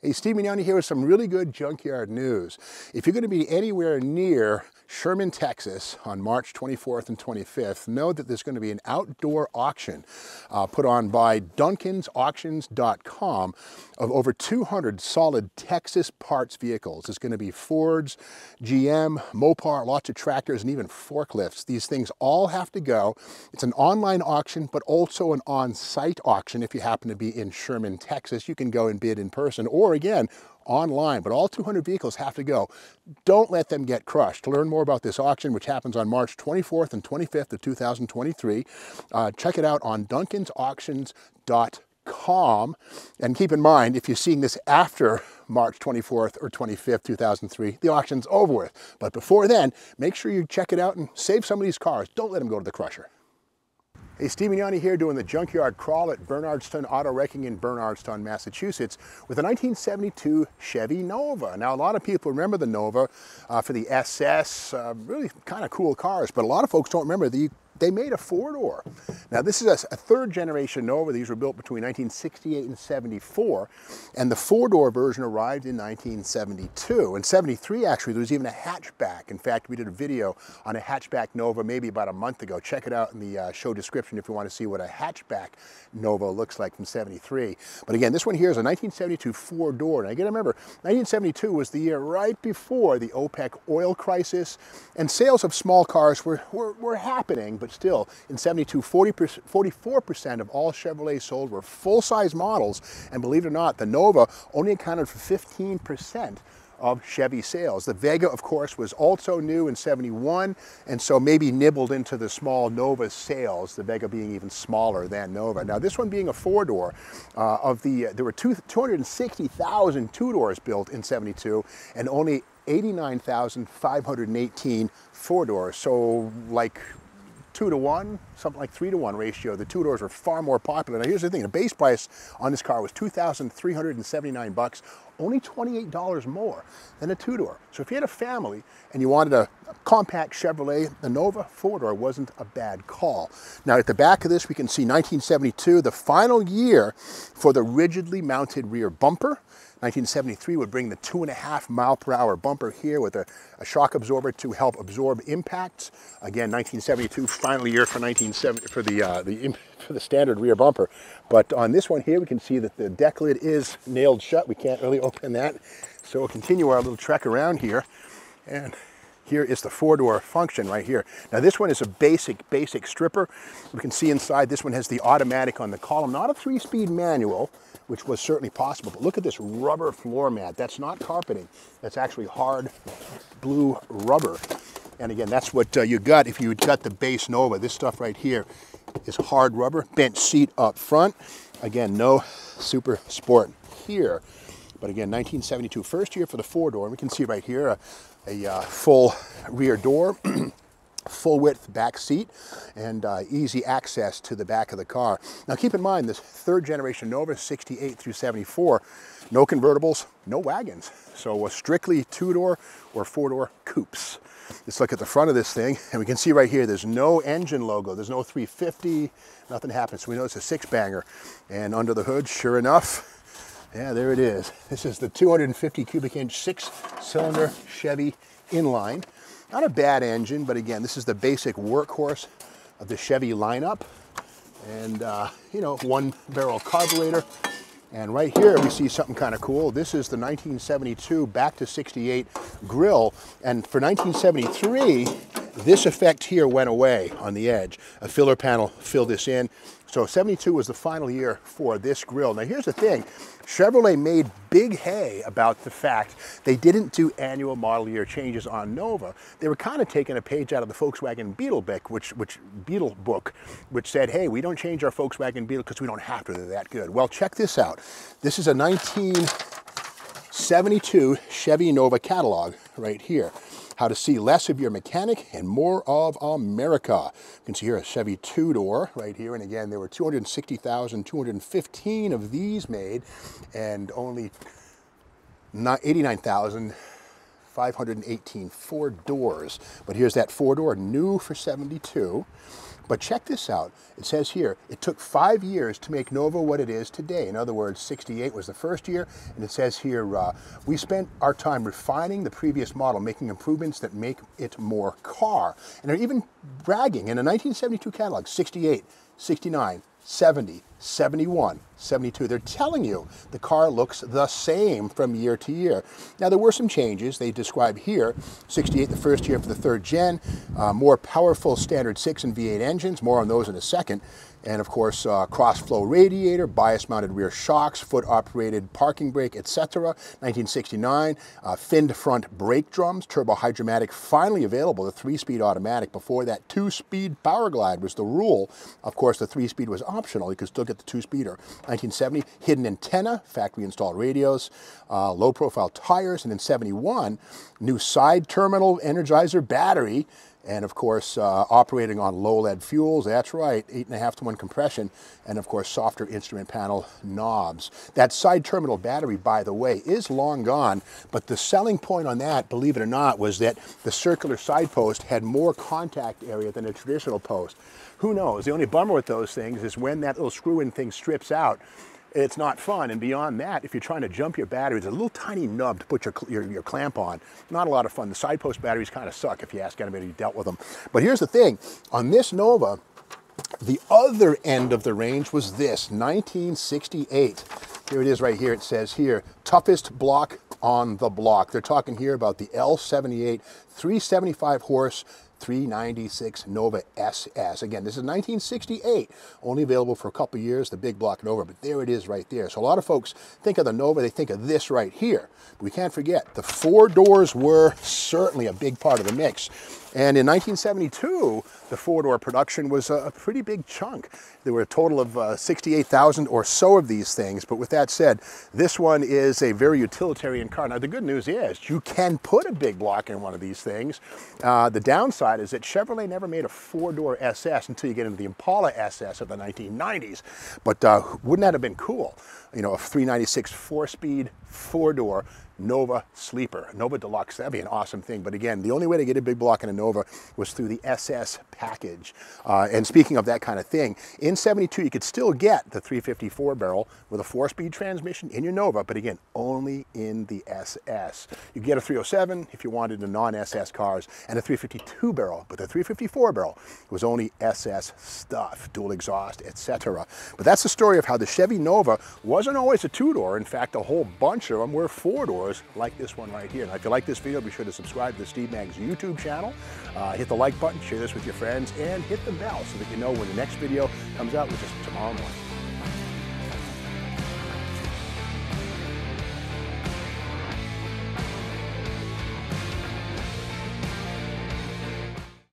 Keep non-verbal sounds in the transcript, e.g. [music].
Hey, Steve Magnante here with some really good junkyard news. If you're going to be anywhere near Sherman, Texas on March 24th and 25th, know that there's going to be an outdoor auction uh, put on by duncansauctions.com of over 200 solid Texas parts vehicles. It's going to be Fords, GM, Mopar, lots of tractors, and even forklifts. These things all have to go. It's an online auction, but also an on-site auction. If you happen to be in Sherman, Texas, you can go and bid in person or again, online, but all 200 vehicles have to go. Don't let them get crushed. To learn more about this auction, which happens on March 24th and 25th of 2023, uh, check it out on duncansauctions.com. And keep in mind, if you're seeing this after March 24th or 25th, 2003, the auction's over with. But before then, make sure you check it out and save some of these cars. Don't let them go to the crusher. Hey, Steve here doing the junkyard crawl at Bernardston Auto Wrecking in Bernardston, Massachusetts with a 1972 Chevy Nova. Now, a lot of people remember the Nova uh, for the SS, uh, really kind of cool cars, but a lot of folks don't remember the they made a four-door. Now this is a, a, third generation Nova. These were built between 1968 and 74. And the four-door version arrived in 1972. In 73, actually, there was even a hatchback. In fact, we did a video on a hatchback Nova maybe about a month ago. Check it out in the uh, show description if you want to see what a hatchback Nova looks like from 73. But again, this one here is a 1972 four-door. And I gotta remember, 1972 was the year right before the OPEC oil crisis, and sales of small cars were, were, were happening, but but still, in 72, 44% of all Chevrolets sold were full-size models, and believe it or not, the Nova only accounted for 15% of Chevy sales. The Vega, of course, was also new in 71, and so maybe nibbled into the small Nova sales, the Vega being even smaller than Nova. Now, this one being a four-door, uh, of the, there were two, 260,000 two-doors built in 72, and only 89,518 four-doors. So like two to one, something like three to one ratio. The two doors were far more popular. Now here's the thing, the base price on this car was 2,379 bucks, only $28 more than a two door. So if you had a family and you wanted a, compact Chevrolet, the Nova four door wasn't a bad call. Now at the back of this, we can see 1972, the final year for the rigidly mounted rear bumper. 1973 would bring the two and a half mile per hour bumper here with a, a shock absorber to help absorb impacts. Again, 1972, final year for 1970 for the uh, the for the standard rear bumper. But on this one here, we can see that the deck lid is nailed shut. We can't really open that. So we'll continue our little trek around here. And here is the four-door function right here. Now this one is a basic, basic stripper. We can see inside this one has the automatic on the column, not a three-speed manual, which was certainly possible. But look at this rubber floor mat. That's not carpeting. That's actually hard blue rubber. And again, that's what uh, you got if you got the base Nova. This stuff right here is hard rubber, bench seat up front. Again, no super sport here. But again, 1972, first year for the four door. And we can see right here a, a uh, full rear door. [clears throat] full width back seat and uh, easy access to the back of the car. Now keep in mind this third generation Nova 68 through 74, no convertibles, no wagons. So a strictly two door or four door coupes. Let's look at the front of this thing [laughs] and we can see right here there's no engine logo, there's no 350, nothing happens. So we know it's a six banger and under the hood, sure enough, yeah, there it is. [laughs] This is the 250 cubic inch six cylinder Chevy inline. Not a bad engine, but again, this is the basic workhorse of the Chevy lineup. And, uh, you know, one barrel carburetor. And right here we see something kind of cool. This is the 1972 back to 68 grill. And for 1973, this effect here went away on the edge. A filler panel filled this in. So 72 was the final year for this grill. Now here's the thing, Chevrolet made big hay about the fact they didn't do annual model year changes on Nova. They were kind of taking a page out of the Volkswagen Beetle book, which, which Beetle book, which said, hey, we don't change our Volkswagen Beetle because we don't have to, they're that good. Well, check this out. This is a 1972 Chevy Nova catalog right here how to see less of your mechanic and more of America. You can see here a Chevy two-door right here. And again, there were 260,215 of these made and only 89,518 four doors. But here's that four door, new for 72 But check this out. It says here, it took five years to make Nova what it is today. In other words, 68 was the first year, and it says here, uh, we spent our time refining the previous model, making improvements that make it more car. And they're even bragging in a 1972 catalog, 68, 69, 70, 71, 72. They're telling you the car looks the same from year to year. Now, there were some changes. They describe here 68, the first year for the third gen, uh, more powerful standard 6 and V8 engines, more on those in a second and of course uh, cross-flow radiator, bias-mounted rear shocks, foot-operated parking brake, etc. 1969, uh, finned front brake drums, turbo hydromatic, finally available, the three-speed automatic. Before that, two-speed power glide was the rule. Of course, the three-speed was optional. You could still get the two-speeder. 1970, hidden antenna, factory-installed radios, uh, low-profile tires, and in 71, new side terminal energizer battery, and of course uh, operating on low lead fuels. That's right eight and a half to one compression and of course softer instrument panel knobs. That side terminal battery by the way is long gone but the selling point on that believe it or not was that the circular side post had more contact area than a traditional post. Who knows? The only bummer with those things is when that little screw in thing strips out it's not fun. And beyond that, if you're trying to jump your battery, batteries, a little tiny nub to put your, your, your, clamp on, not a lot of fun. The side post batteries kind of suck if you ask anybody who dealt with them. But here's the thing, on this Nova, the other end of the range was this, 1968. Here it is right here, it says here, toughest block on the block. They're talking here about the L78 375 horse 396 Nova SS. Again, this is 1968, only available for a couple years, the big block Nova, but there it is right there. So a lot of folks think of the Nova, they think of this right here. But we can't forget, the four doors were certainly a big part of the mix. And in 1972, the four-door production was a, pretty big chunk. There were a total of uh, 68,000 or so of these things. But with that said, this one is a very utilitarian car. Now, the good news is you can put a big block in one of these things. Uh, the downside is that Chevrolet never made a four-door SS until you get into the Impala SS of the 1990s. But uh, wouldn't that have been cool? You know, a 396 four-speed, four-door Nova Sleeper, Nova Deluxe. That'd be an awesome thing. But again, the only way to get a big block in a Nova was through the SS package. Uh, and speaking of that kind of thing, in 72, you could still get the 354 barrel with a four-speed transmission in your Nova, but again, only in the SS. You get a 307 if you wanted the non-SS cars, and a 352 barrel, but the 354 barrel was only SS stuff, dual exhaust, etc. But that's the story of how the Chevy Nova wasn't always a two-door. In fact, a whole bunch of them were four-doors, like this one right here. Now, if you like this video, be sure to subscribe to the Steve Maggs YouTube channel. Uh, hit the like button, share this with your friends, and hit the bell so that you know when the next video comes out, which is tomorrow morning.